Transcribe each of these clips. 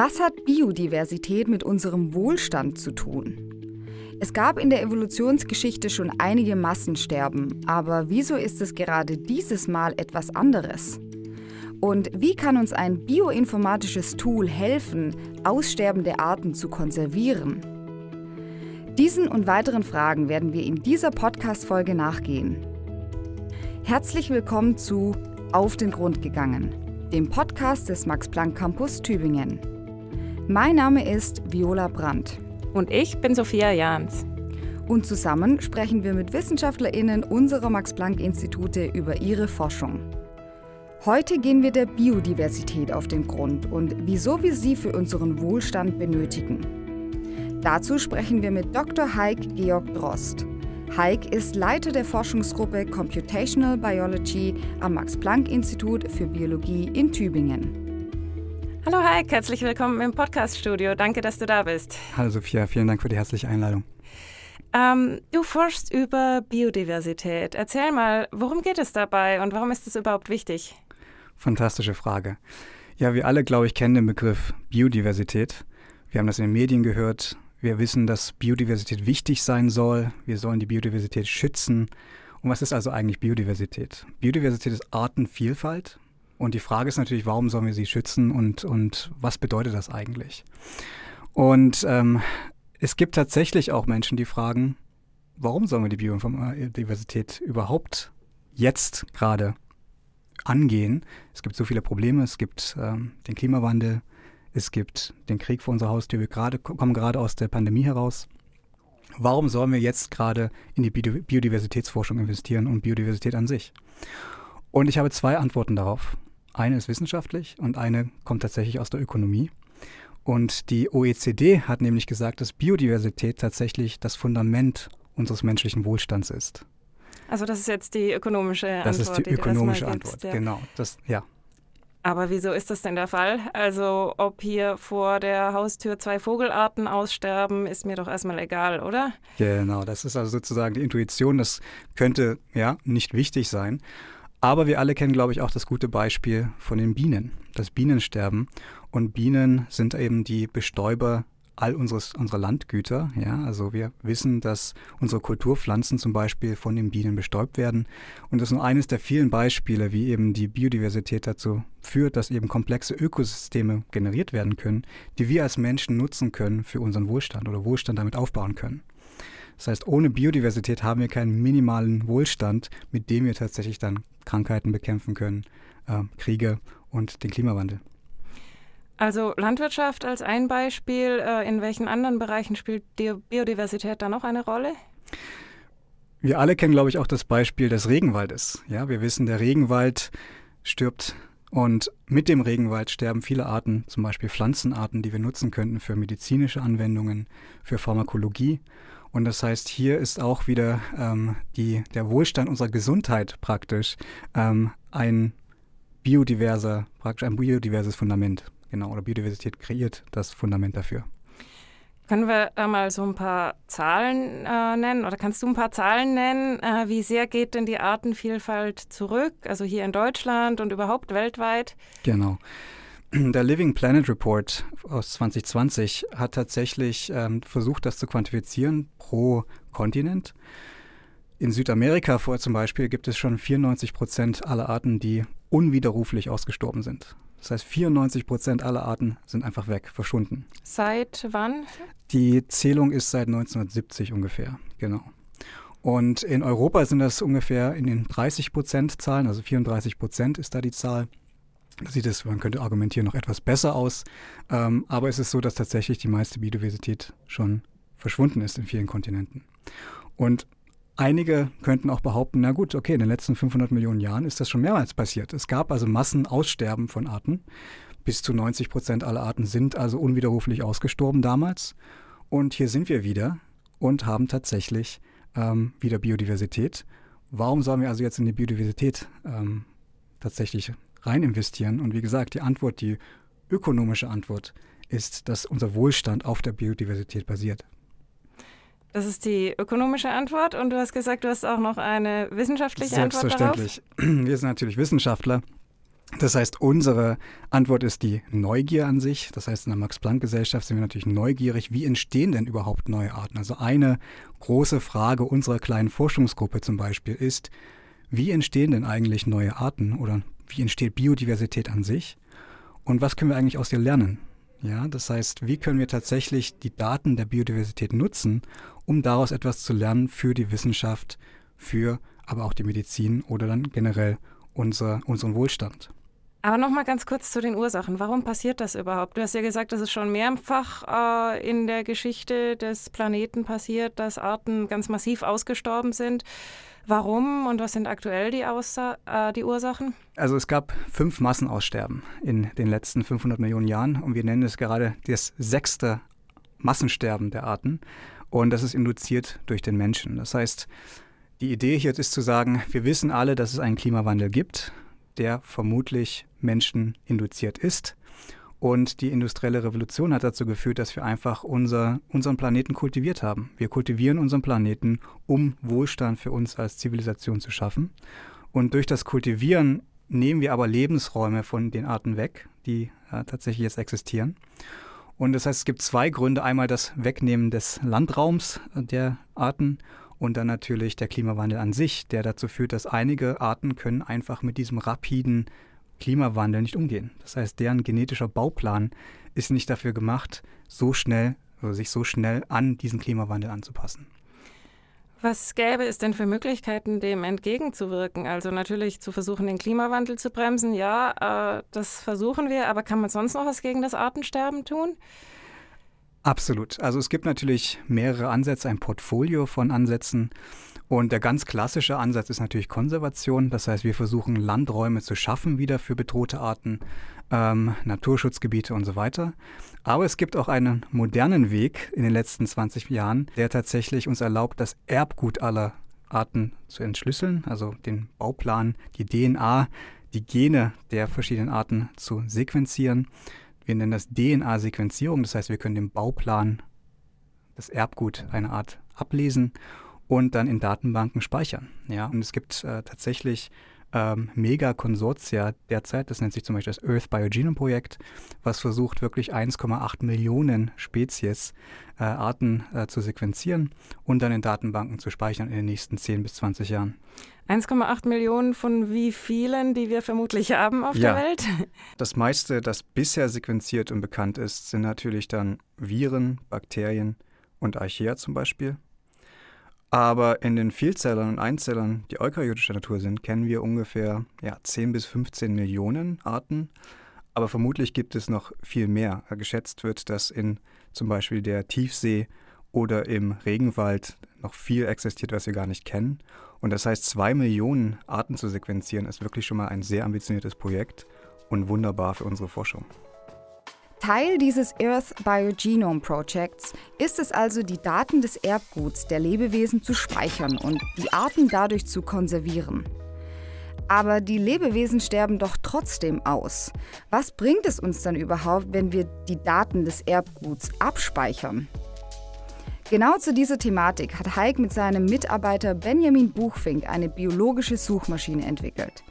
Was hat Biodiversität mit unserem Wohlstand zu tun? Es gab in der Evolutionsgeschichte schon einige Massensterben, aber wieso ist es gerade dieses Mal etwas anderes? Und wie kann uns ein bioinformatisches Tool helfen, aussterbende Arten zu konservieren? Diesen und weiteren Fragen werden wir in dieser Podcast-Folge nachgehen. Herzlich willkommen zu Auf den Grund gegangen, dem Podcast des Max Planck Campus Tübingen. Mein Name ist Viola Brandt. Und ich bin Sophia Jahns. Und zusammen sprechen wir mit WissenschaftlerInnen unserer Max-Planck-Institute über ihre Forschung. Heute gehen wir der Biodiversität auf den Grund und wieso wir sie für unseren Wohlstand benötigen. Dazu sprechen wir mit Dr. Heik Georg Drost. Heik ist Leiter der Forschungsgruppe Computational Biology am Max-Planck-Institut für Biologie in Tübingen. Hallo Heik, herzlich willkommen im Podcast-Studio. Danke, dass du da bist. Hallo Sophia, vielen Dank für die herzliche Einladung. Ähm, du forschst über Biodiversität. Erzähl mal, worum geht es dabei und warum ist es überhaupt wichtig? Fantastische Frage. Ja, wir alle, glaube ich, kennen den Begriff Biodiversität. Wir haben das in den Medien gehört. Wir wissen, dass Biodiversität wichtig sein soll. Wir sollen die Biodiversität schützen. Und was ist also eigentlich Biodiversität? Biodiversität ist Artenvielfalt und die Frage ist natürlich, warum sollen wir sie schützen und, und was bedeutet das eigentlich? Und ähm, es gibt tatsächlich auch Menschen, die fragen, warum sollen wir die Biodiversität überhaupt jetzt gerade angehen? Es gibt so viele Probleme, es gibt ähm, den Klimawandel, es gibt den Krieg vor unserer Haustür, wir grade, kommen gerade aus der Pandemie heraus. Warum sollen wir jetzt gerade in die Biodiversitätsforschung investieren und Biodiversität an sich? Und ich habe zwei Antworten darauf. Eine ist wissenschaftlich und eine kommt tatsächlich aus der Ökonomie. Und die OECD hat nämlich gesagt, dass Biodiversität tatsächlich das Fundament unseres menschlichen Wohlstands ist. Also das ist jetzt die ökonomische Antwort. Das ist die, die ökonomische Antwort, ja. genau. Das, ja. Aber wieso ist das denn der Fall? Also ob hier vor der Haustür zwei Vogelarten aussterben, ist mir doch erstmal egal, oder? Genau, das ist also sozusagen die Intuition. Das könnte ja nicht wichtig sein. Aber wir alle kennen, glaube ich, auch das gute Beispiel von den Bienen, das Bienensterben. Und Bienen sind eben die Bestäuber all unseres, unserer Landgüter. Ja? Also wir wissen, dass unsere Kulturpflanzen zum Beispiel von den Bienen bestäubt werden. Und das ist nur eines der vielen Beispiele, wie eben die Biodiversität dazu führt, dass eben komplexe Ökosysteme generiert werden können, die wir als Menschen nutzen können für unseren Wohlstand oder Wohlstand damit aufbauen können. Das heißt, ohne Biodiversität haben wir keinen minimalen Wohlstand, mit dem wir tatsächlich dann Krankheiten bekämpfen können, äh, Kriege und den Klimawandel. Also Landwirtschaft als ein Beispiel. Äh, in welchen anderen Bereichen spielt die Biodiversität da noch eine Rolle? Wir alle kennen, glaube ich, auch das Beispiel des Regenwaldes. Ja, wir wissen, der Regenwald stirbt und mit dem Regenwald sterben viele Arten, zum Beispiel Pflanzenarten, die wir nutzen könnten für medizinische Anwendungen, für Pharmakologie. Und das heißt, hier ist auch wieder ähm, die, der Wohlstand unserer Gesundheit praktisch ähm, ein biodiverser, praktisch ein biodiverses Fundament. Genau, oder Biodiversität kreiert das Fundament dafür. Können wir da mal so ein paar Zahlen äh, nennen oder kannst du ein paar Zahlen nennen? Äh, wie sehr geht denn die Artenvielfalt zurück, also hier in Deutschland und überhaupt weltweit? Genau. Der Living Planet Report aus 2020 hat tatsächlich ähm, versucht, das zu quantifizieren pro Kontinent. In Südamerika vor zum Beispiel gibt es schon 94 Prozent aller Arten, die unwiderruflich ausgestorben sind. Das heißt, 94 Prozent aller Arten sind einfach weg, verschwunden. Seit wann? Die Zählung ist seit 1970 ungefähr, genau. Und in Europa sind das ungefähr in den 30 Prozent Zahlen, also 34 Prozent ist da die Zahl sieht es, man könnte argumentieren, noch etwas besser aus. Ähm, aber es ist so, dass tatsächlich die meiste Biodiversität schon verschwunden ist in vielen Kontinenten. Und einige könnten auch behaupten, na gut, okay, in den letzten 500 Millionen Jahren ist das schon mehrmals passiert. Es gab also Massenaussterben von Arten. Bis zu 90 Prozent aller Arten sind also unwiderruflich ausgestorben damals. Und hier sind wir wieder und haben tatsächlich ähm, wieder Biodiversität. Warum sollen wir also jetzt in die Biodiversität ähm, tatsächlich rein investieren. Und wie gesagt, die Antwort, die ökonomische Antwort, ist, dass unser Wohlstand auf der Biodiversität basiert. Das ist die ökonomische Antwort und du hast gesagt, du hast auch noch eine wissenschaftliche Antwort darauf? Selbstverständlich. Wir sind natürlich Wissenschaftler Das heißt, unsere Antwort ist die Neugier an sich. Das heißt, in der Max-Planck-Gesellschaft sind wir natürlich neugierig, wie entstehen denn überhaupt neue Arten? Also eine große Frage unserer kleinen Forschungsgruppe zum Beispiel ist, wie entstehen denn eigentlich neue Arten oder wie entsteht Biodiversität an sich? Und was können wir eigentlich aus ihr lernen? Ja, das heißt, wie können wir tatsächlich die Daten der Biodiversität nutzen, um daraus etwas zu lernen für die Wissenschaft, für aber auch die Medizin oder dann generell unser, unseren Wohlstand? Aber nochmal ganz kurz zu den Ursachen. Warum passiert das überhaupt? Du hast ja gesagt, dass es schon mehrfach äh, in der Geschichte des Planeten passiert, dass Arten ganz massiv ausgestorben sind. Warum und was sind aktuell die, Aussa äh, die Ursachen? Also es gab fünf Massenaussterben in den letzten 500 Millionen Jahren und wir nennen es gerade das sechste Massensterben der Arten und das ist induziert durch den Menschen. Das heißt, die Idee hier ist zu sagen, wir wissen alle, dass es einen Klimawandel gibt der vermutlich Menschen induziert ist. Und die industrielle Revolution hat dazu geführt, dass wir einfach unser, unseren Planeten kultiviert haben. Wir kultivieren unseren Planeten, um Wohlstand für uns als Zivilisation zu schaffen. Und durch das Kultivieren nehmen wir aber Lebensräume von den Arten weg, die äh, tatsächlich jetzt existieren. Und das heißt, es gibt zwei Gründe. Einmal das Wegnehmen des Landraums der Arten und dann natürlich der Klimawandel an sich, der dazu führt, dass einige Arten können einfach mit diesem rapiden Klimawandel nicht umgehen. Das heißt, deren genetischer Bauplan ist nicht dafür gemacht, so schnell oder sich so schnell an diesen Klimawandel anzupassen. Was gäbe es denn für Möglichkeiten, dem entgegenzuwirken? Also natürlich zu versuchen, den Klimawandel zu bremsen, ja, äh, das versuchen wir, aber kann man sonst noch was gegen das Artensterben tun? Absolut. Also es gibt natürlich mehrere Ansätze, ein Portfolio von Ansätzen. Und der ganz klassische Ansatz ist natürlich Konservation. Das heißt, wir versuchen Landräume zu schaffen wieder für bedrohte Arten, ähm, Naturschutzgebiete und so weiter. Aber es gibt auch einen modernen Weg in den letzten 20 Jahren, der tatsächlich uns erlaubt, das Erbgut aller Arten zu entschlüsseln, also den Bauplan, die DNA, die Gene der verschiedenen Arten zu sequenzieren wir nennen das DNA-Sequenzierung, das heißt, wir können den Bauplan, das Erbgut einer Art ablesen und dann in Datenbanken speichern. Ja? Und es gibt äh, tatsächlich ähm, Mega-Konsortia derzeit, das nennt sich zum Beispiel das Earth Biogenome Projekt, was versucht wirklich 1,8 Millionen Spezies, äh, Arten äh, zu sequenzieren und dann in Datenbanken zu speichern in den nächsten 10 bis 20 Jahren. 1,8 Millionen von wie vielen, die wir vermutlich haben auf ja. der Welt? Das meiste, das bisher sequenziert und bekannt ist, sind natürlich dann Viren, Bakterien und Archaea zum Beispiel. Aber in den Vielzellern und Einzellern, die eukaryotischer Natur sind, kennen wir ungefähr ja, 10 bis 15 Millionen Arten. Aber vermutlich gibt es noch viel mehr. Geschätzt wird, dass in zum Beispiel der Tiefsee oder im Regenwald noch viel existiert, was wir gar nicht kennen. Und das heißt, zwei Millionen Arten zu sequenzieren, ist wirklich schon mal ein sehr ambitioniertes Projekt und wunderbar für unsere Forschung. Teil dieses Earth Biogenome Projects ist es also, die Daten des Erbguts der Lebewesen zu speichern und die Arten dadurch zu konservieren. Aber die Lebewesen sterben doch trotzdem aus. Was bringt es uns dann überhaupt, wenn wir die Daten des Erbguts abspeichern? Genau zu dieser Thematik hat Heik mit seinem Mitarbeiter Benjamin Buchfink eine biologische Suchmaschine entwickelt.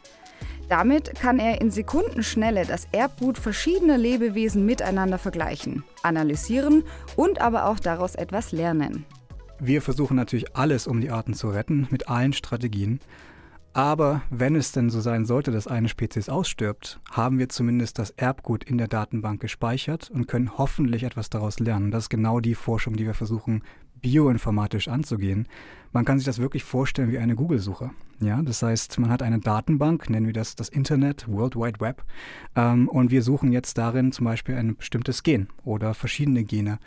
Damit kann er in Sekundenschnelle das Erbgut verschiedener Lebewesen miteinander vergleichen, analysieren und aber auch daraus etwas lernen. Wir versuchen natürlich alles, um die Arten zu retten, mit allen Strategien. Aber wenn es denn so sein sollte, dass eine Spezies ausstirbt, haben wir zumindest das Erbgut in der Datenbank gespeichert und können hoffentlich etwas daraus lernen. Das ist genau die Forschung, die wir versuchen bioinformatisch anzugehen. Man kann sich das wirklich vorstellen wie eine Google-Suche. Ja, das heißt, man hat eine Datenbank, nennen wir das das Internet, World Wide Web, ähm, und wir suchen jetzt darin zum Beispiel ein bestimmtes Gen oder verschiedene Gene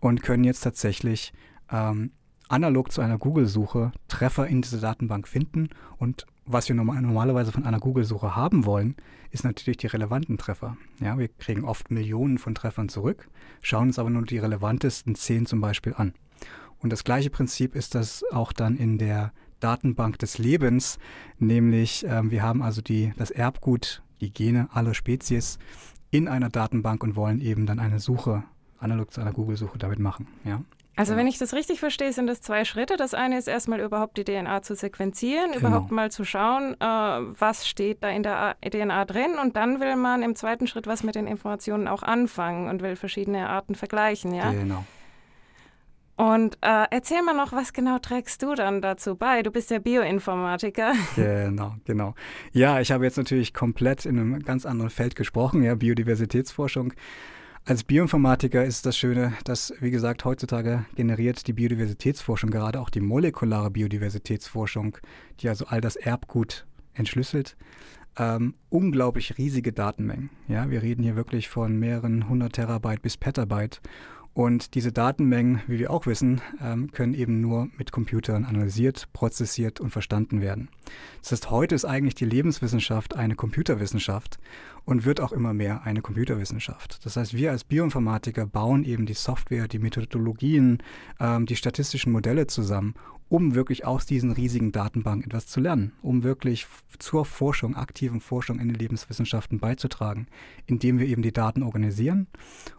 und können jetzt tatsächlich ähm, analog zu einer Google-Suche Treffer in diese Datenbank finden und was wir normalerweise von einer Google-Suche haben wollen, ist natürlich die relevanten Treffer. Ja, wir kriegen oft Millionen von Treffern zurück, schauen uns aber nur die relevantesten zehn zum Beispiel an. Und das gleiche Prinzip ist das auch dann in der Datenbank des Lebens, nämlich ähm, wir haben also die, das Erbgut, die Gene aller Spezies in einer Datenbank und wollen eben dann eine Suche, analog zu einer Google-Suche damit machen. Ja? Also wenn ich das richtig verstehe, sind das zwei Schritte. Das eine ist erstmal überhaupt die DNA zu sequenzieren, genau. überhaupt mal zu schauen, äh, was steht da in der DNA drin und dann will man im zweiten Schritt was mit den Informationen auch anfangen und will verschiedene Arten vergleichen, ja? Genau. Und äh, erzähl mal noch, was genau trägst du dann dazu bei? Du bist ja Bioinformatiker. Genau, genau. Ja, ich habe jetzt natürlich komplett in einem ganz anderen Feld gesprochen, ja, Biodiversitätsforschung. Als Bioinformatiker ist das Schöne, dass, wie gesagt, heutzutage generiert die Biodiversitätsforschung, gerade auch die molekulare Biodiversitätsforschung, die also all das Erbgut entschlüsselt, ähm, unglaublich riesige Datenmengen. Ja, wir reden hier wirklich von mehreren hundert Terabyte bis Petabyte. Und diese Datenmengen, wie wir auch wissen, ähm, können eben nur mit Computern analysiert, prozessiert und verstanden werden. Das heißt, heute ist eigentlich die Lebenswissenschaft eine Computerwissenschaft und wird auch immer mehr eine Computerwissenschaft. Das heißt, wir als Bioinformatiker bauen eben die Software, die Methodologien, ähm, die statistischen Modelle zusammen, um wirklich aus diesen riesigen Datenbanken etwas zu lernen, um wirklich zur Forschung, aktiven Forschung in den Lebenswissenschaften beizutragen, indem wir eben die Daten organisieren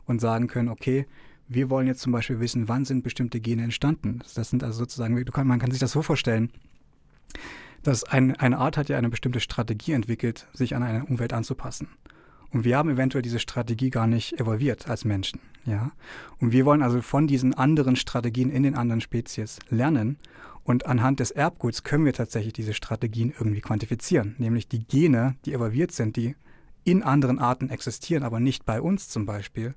und sagen können, okay, wir wollen jetzt zum Beispiel wissen, wann sind bestimmte Gene entstanden. Das sind also sozusagen, kann, man kann sich das so vorstellen, dass ein, eine Art hat ja eine bestimmte Strategie entwickelt, sich an eine Umwelt anzupassen. Und wir haben eventuell diese Strategie gar nicht evolviert als Menschen. Ja? Und wir wollen also von diesen anderen Strategien in den anderen Spezies lernen. Und anhand des Erbguts können wir tatsächlich diese Strategien irgendwie quantifizieren. Nämlich die Gene, die evolviert sind, die in anderen Arten existieren, aber nicht bei uns zum Beispiel,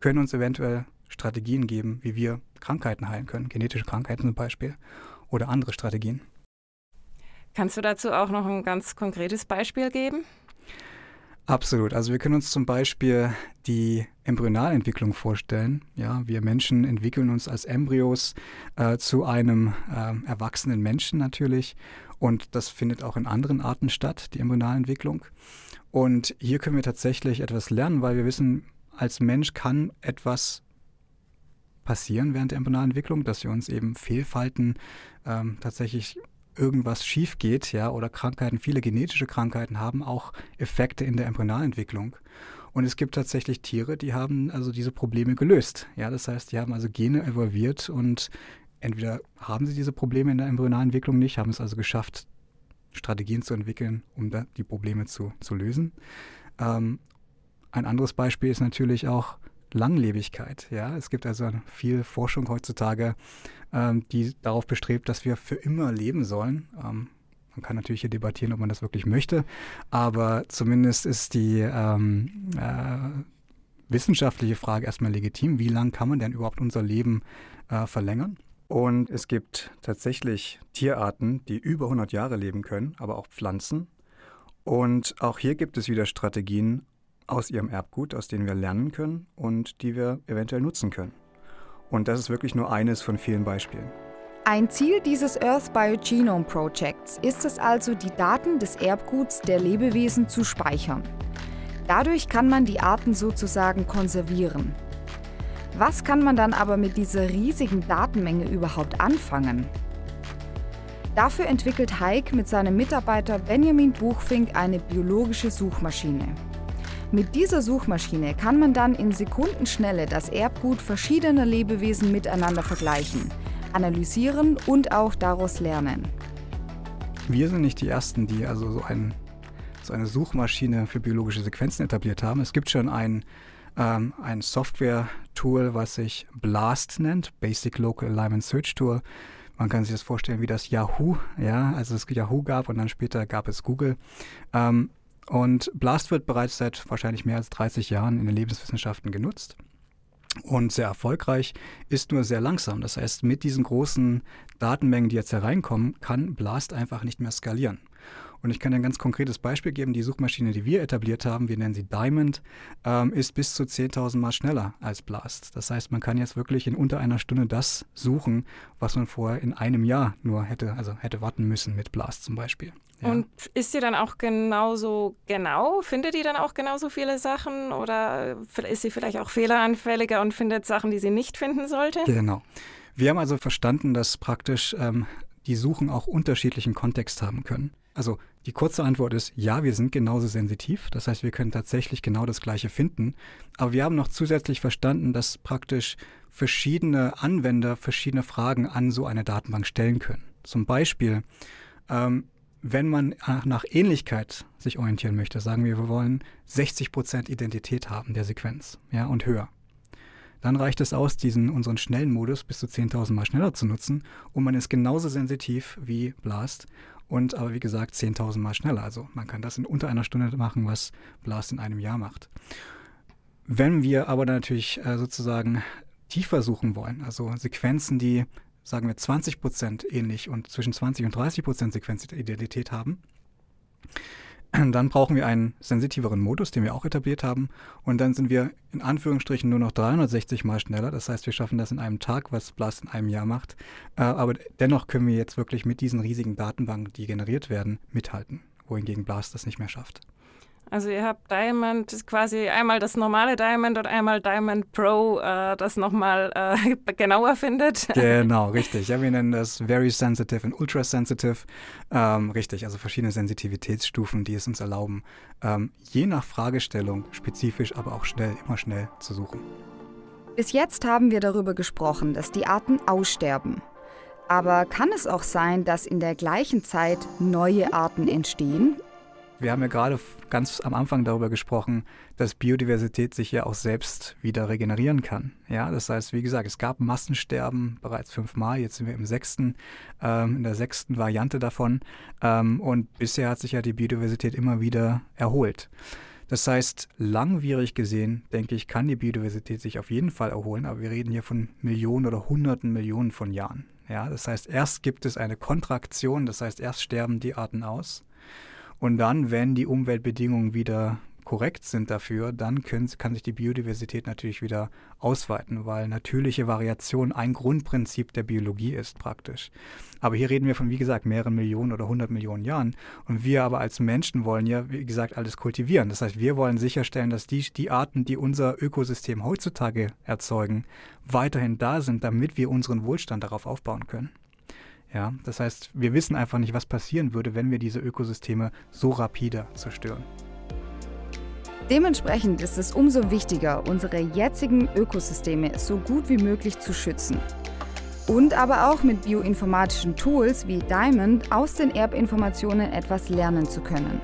können uns eventuell Strategien geben, wie wir Krankheiten heilen können, genetische Krankheiten zum Beispiel oder andere Strategien. Kannst du dazu auch noch ein ganz konkretes Beispiel geben? Absolut. Also wir können uns zum Beispiel die Embryonalentwicklung vorstellen. Ja, wir Menschen entwickeln uns als Embryos äh, zu einem äh, erwachsenen Menschen natürlich. Und das findet auch in anderen Arten statt, die Embryonalentwicklung. Und hier können wir tatsächlich etwas lernen, weil wir wissen, als Mensch kann etwas passieren während der Embryonalentwicklung, dass wir uns eben Fehlfalten ähm, tatsächlich irgendwas schief geht, ja, oder Krankheiten, viele genetische Krankheiten haben auch Effekte in der Embryonalentwicklung. Und es gibt tatsächlich Tiere, die haben also diese Probleme gelöst. Ja, das heißt, die haben also Gene evolviert und entweder haben sie diese Probleme in der Embryonalentwicklung nicht, haben es also geschafft, Strategien zu entwickeln, um die Probleme zu, zu lösen. Ähm, ein anderes Beispiel ist natürlich auch Langlebigkeit. Ja, es gibt also viel Forschung heutzutage, ähm, die darauf bestrebt, dass wir für immer leben sollen. Ähm, man kann natürlich hier debattieren, ob man das wirklich möchte, aber zumindest ist die ähm, äh, wissenschaftliche Frage erstmal legitim. Wie lange kann man denn überhaupt unser Leben äh, verlängern? Und es gibt tatsächlich Tierarten, die über 100 Jahre leben können, aber auch Pflanzen. Und auch hier gibt es wieder Strategien, aus ihrem Erbgut, aus denen wir lernen können und die wir eventuell nutzen können. Und das ist wirklich nur eines von vielen Beispielen. Ein Ziel dieses Earth Biogenome Projects ist es also, die Daten des Erbguts der Lebewesen zu speichern. Dadurch kann man die Arten sozusagen konservieren. Was kann man dann aber mit dieser riesigen Datenmenge überhaupt anfangen? Dafür entwickelt Heik mit seinem Mitarbeiter Benjamin Buchfink eine biologische Suchmaschine. Mit dieser Suchmaschine kann man dann in Sekundenschnelle das Erbgut verschiedener Lebewesen miteinander vergleichen, analysieren und auch daraus lernen. Wir sind nicht die Ersten, die also so, ein, so eine Suchmaschine für biologische Sequenzen etabliert haben. Es gibt schon ein, ähm, ein Software-Tool, was sich BLAST nennt, Basic Local Alignment Search Tool. Man kann sich das vorstellen wie das Yahoo, ja, also es Yahoo gab und dann später gab es Google. Ähm, und Blast wird bereits seit wahrscheinlich mehr als 30 Jahren in den Lebenswissenschaften genutzt und sehr erfolgreich, ist nur sehr langsam. Das heißt, mit diesen großen Datenmengen, die jetzt hereinkommen, kann Blast einfach nicht mehr skalieren. Und ich kann ein ganz konkretes Beispiel geben. Die Suchmaschine, die wir etabliert haben, wir nennen sie Diamond, ähm, ist bis zu 10.000 Mal schneller als Blast. Das heißt, man kann jetzt wirklich in unter einer Stunde das suchen, was man vorher in einem Jahr nur hätte, also hätte warten müssen mit Blast zum Beispiel. Ja. Und ist sie dann auch genauso genau? Findet die dann auch genauso viele Sachen oder ist sie vielleicht auch fehleranfälliger und findet Sachen, die sie nicht finden sollte? Genau. Wir haben also verstanden, dass praktisch ähm, die Suchen auch unterschiedlichen Kontext haben können. Also die kurze Antwort ist, ja, wir sind genauso sensitiv. Das heißt, wir können tatsächlich genau das Gleiche finden. Aber wir haben noch zusätzlich verstanden, dass praktisch verschiedene Anwender verschiedene Fragen an so eine Datenbank stellen können. Zum Beispiel, ähm, wenn man nach Ähnlichkeit sich orientieren möchte, sagen wir, wir wollen 60% Identität haben der Sequenz ja, und höher. Dann reicht es aus, diesen unseren schnellen Modus bis zu 10.000 Mal schneller zu nutzen und man ist genauso sensitiv wie Blast und aber wie gesagt 10.000 Mal schneller. Also man kann das in unter einer Stunde machen, was Blast in einem Jahr macht. Wenn wir aber natürlich äh, sozusagen tiefer suchen wollen, also Sequenzen, die sagen wir 20 Prozent ähnlich und zwischen 20 und 30 Prozent Sequenzidentität haben, dann brauchen wir einen sensitiveren Modus, den wir auch etabliert haben. Und dann sind wir in Anführungsstrichen nur noch 360 mal schneller. Das heißt, wir schaffen das in einem Tag, was Blast in einem Jahr macht. Äh, aber dennoch können wir jetzt wirklich mit diesen riesigen Datenbanken, die generiert werden, mithalten, wohingegen Blast das nicht mehr schafft. Also ihr habt Diamond, quasi einmal das normale Diamond und einmal Diamond Pro, äh, das nochmal äh, genauer findet. Genau, richtig. Ja, wir nennen das Very Sensitive und Ultra Sensitive. Ähm, richtig, also verschiedene Sensitivitätsstufen, die es uns erlauben, ähm, je nach Fragestellung spezifisch, aber auch schnell, immer schnell zu suchen. Bis jetzt haben wir darüber gesprochen, dass die Arten aussterben. Aber kann es auch sein, dass in der gleichen Zeit neue Arten entstehen wir haben ja gerade ganz am Anfang darüber gesprochen, dass Biodiversität sich ja auch selbst wieder regenerieren kann. Ja, das heißt, wie gesagt, es gab Massensterben bereits fünfmal. Jetzt sind wir im sechsten, ähm, in der sechsten Variante davon. Ähm, und bisher hat sich ja die Biodiversität immer wieder erholt. Das heißt, langwierig gesehen, denke ich, kann die Biodiversität sich auf jeden Fall erholen, aber wir reden hier von Millionen oder Hunderten Millionen von Jahren. Ja, das heißt, erst gibt es eine Kontraktion, das heißt, erst sterben die Arten aus. Und dann, wenn die Umweltbedingungen wieder korrekt sind dafür, dann können, kann sich die Biodiversität natürlich wieder ausweiten, weil natürliche Variation ein Grundprinzip der Biologie ist praktisch. Aber hier reden wir von, wie gesagt, mehreren Millionen oder hundert Millionen Jahren. Und wir aber als Menschen wollen ja, wie gesagt, alles kultivieren. Das heißt, wir wollen sicherstellen, dass die, die Arten, die unser Ökosystem heutzutage erzeugen, weiterhin da sind, damit wir unseren Wohlstand darauf aufbauen können. Ja, das heißt, wir wissen einfach nicht, was passieren würde, wenn wir diese Ökosysteme so rapide zerstören. Dementsprechend ist es umso wichtiger, unsere jetzigen Ökosysteme so gut wie möglich zu schützen. Und aber auch mit bioinformatischen Tools wie Diamond aus den Erbinformationen etwas lernen zu können.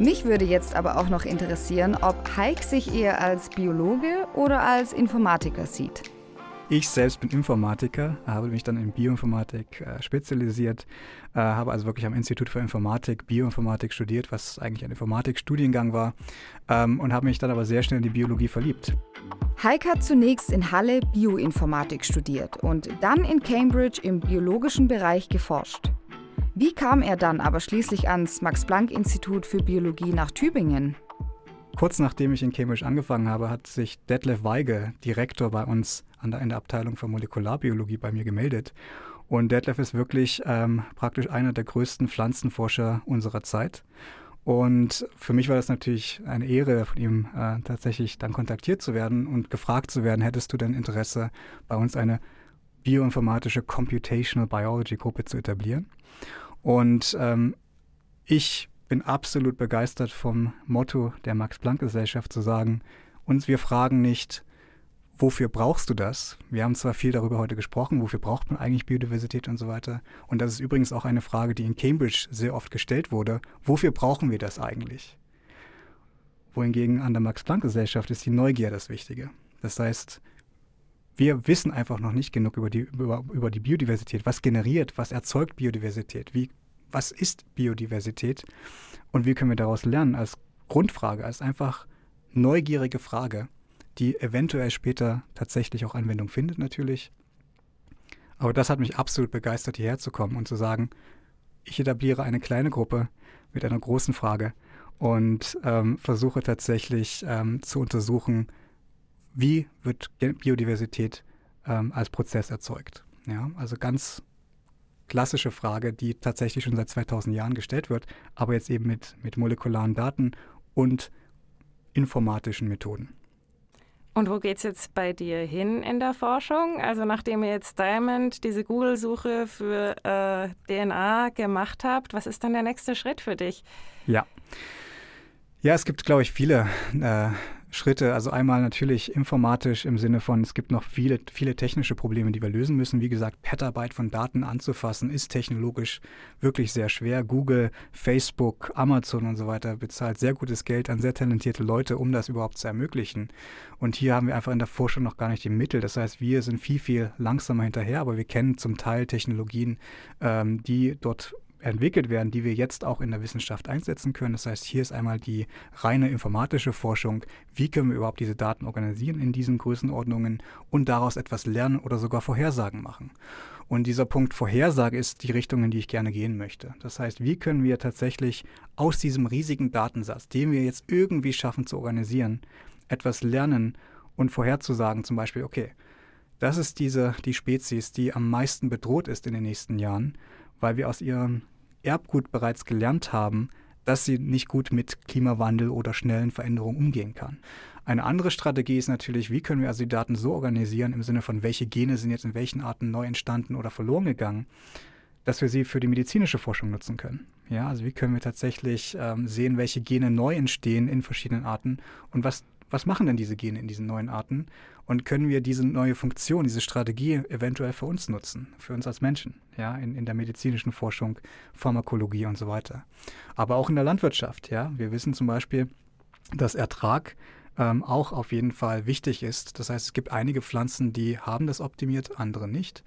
Mich würde jetzt aber auch noch interessieren, ob Heik sich eher als Biologe oder als Informatiker sieht. Ich selbst bin Informatiker, habe mich dann in Bioinformatik äh, spezialisiert, äh, habe also wirklich am Institut für Informatik Bioinformatik studiert, was eigentlich ein Informatikstudiengang war, ähm, und habe mich dann aber sehr schnell in die Biologie verliebt. Heike hat zunächst in Halle Bioinformatik studiert und dann in Cambridge im biologischen Bereich geforscht. Wie kam er dann aber schließlich ans Max-Planck-Institut für Biologie nach Tübingen? Kurz nachdem ich in Cambridge angefangen habe, hat sich Detlef Weige, Direktor bei uns an der, in der Abteilung für Molekularbiologie, bei mir gemeldet. Und Detlef ist wirklich ähm, praktisch einer der größten Pflanzenforscher unserer Zeit. Und für mich war das natürlich eine Ehre, von ihm äh, tatsächlich dann kontaktiert zu werden und gefragt zu werden, hättest du denn Interesse, bei uns eine bioinformatische Computational Biology Gruppe zu etablieren? Und ähm, ich bin absolut begeistert vom Motto der Max-Planck-Gesellschaft zu sagen, uns wir fragen nicht, wofür brauchst du das? Wir haben zwar viel darüber heute gesprochen, wofür braucht man eigentlich Biodiversität und so weiter. Und das ist übrigens auch eine Frage, die in Cambridge sehr oft gestellt wurde. Wofür brauchen wir das eigentlich? Wohingegen an der Max-Planck-Gesellschaft ist die Neugier das Wichtige. Das heißt, wir wissen einfach noch nicht genug über die, über, über die Biodiversität. Was generiert, was erzeugt Biodiversität? Wie was ist Biodiversität und wie können wir daraus lernen als Grundfrage, als einfach neugierige Frage, die eventuell später tatsächlich auch Anwendung findet natürlich. Aber das hat mich absolut begeistert, hierher zu kommen und zu sagen, ich etabliere eine kleine Gruppe mit einer großen Frage und ähm, versuche tatsächlich ähm, zu untersuchen, wie wird Biodiversität ähm, als Prozess erzeugt. Ja, also ganz klassische Frage, die tatsächlich schon seit 2000 Jahren gestellt wird, aber jetzt eben mit, mit molekularen Daten und informatischen Methoden. Und wo geht es jetzt bei dir hin in der Forschung? Also nachdem ihr jetzt Diamond, diese Google-Suche für äh, DNA gemacht habt, was ist dann der nächste Schritt für dich? Ja. Ja, es gibt, glaube ich, viele äh, Schritte. Also einmal natürlich informatisch im Sinne von, es gibt noch viele, viele technische Probleme, die wir lösen müssen. Wie gesagt, Petabyte von Daten anzufassen, ist technologisch wirklich sehr schwer. Google, Facebook, Amazon und so weiter bezahlt sehr gutes Geld an sehr talentierte Leute, um das überhaupt zu ermöglichen. Und hier haben wir einfach in der Forschung noch gar nicht die Mittel. Das heißt, wir sind viel, viel langsamer hinterher, aber wir kennen zum Teil Technologien, ähm, die dort entwickelt werden, die wir jetzt auch in der Wissenschaft einsetzen können. Das heißt, hier ist einmal die reine informatische Forschung. Wie können wir überhaupt diese Daten organisieren in diesen Größenordnungen und daraus etwas lernen oder sogar Vorhersagen machen? Und dieser Punkt Vorhersage ist die Richtung, in die ich gerne gehen möchte. Das heißt, wie können wir tatsächlich aus diesem riesigen Datensatz, den wir jetzt irgendwie schaffen zu organisieren, etwas lernen und vorherzusagen, zum Beispiel, okay, das ist diese, die Spezies, die am meisten bedroht ist in den nächsten Jahren, weil wir aus ihren Erbgut bereits gelernt haben, dass sie nicht gut mit Klimawandel oder schnellen Veränderungen umgehen kann. Eine andere Strategie ist natürlich, wie können wir also die Daten so organisieren, im Sinne von, welche Gene sind jetzt in welchen Arten neu entstanden oder verloren gegangen, dass wir sie für die medizinische Forschung nutzen können. Ja, also wie können wir tatsächlich ähm, sehen, welche Gene neu entstehen in verschiedenen Arten und was was machen denn diese Gene in diesen neuen Arten? Und können wir diese neue Funktion, diese Strategie eventuell für uns nutzen, für uns als Menschen, ja, in, in der medizinischen Forschung, Pharmakologie und so weiter. Aber auch in der Landwirtschaft, ja. Wir wissen zum Beispiel, dass Ertrag ähm, auch auf jeden Fall wichtig ist. Das heißt, es gibt einige Pflanzen, die haben das optimiert, andere nicht.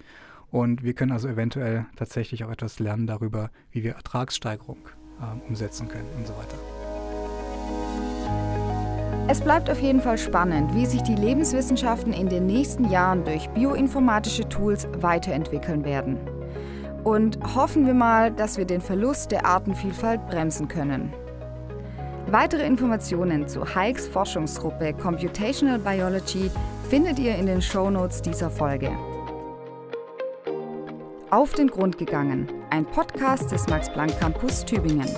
Und wir können also eventuell tatsächlich auch etwas lernen darüber, wie wir Ertragssteigerung ähm, umsetzen können und so weiter. Es bleibt auf jeden Fall spannend, wie sich die Lebenswissenschaften in den nächsten Jahren durch bioinformatische Tools weiterentwickeln werden. Und hoffen wir mal, dass wir den Verlust der Artenvielfalt bremsen können. Weitere Informationen zu Hikes Forschungsgruppe Computational Biology findet ihr in den Shownotes dieser Folge. Auf den Grund gegangen, ein Podcast des Max Planck Campus Tübingen.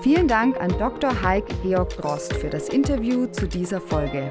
Vielen Dank an Dr. Heik Georg Drost für das Interview zu dieser Folge.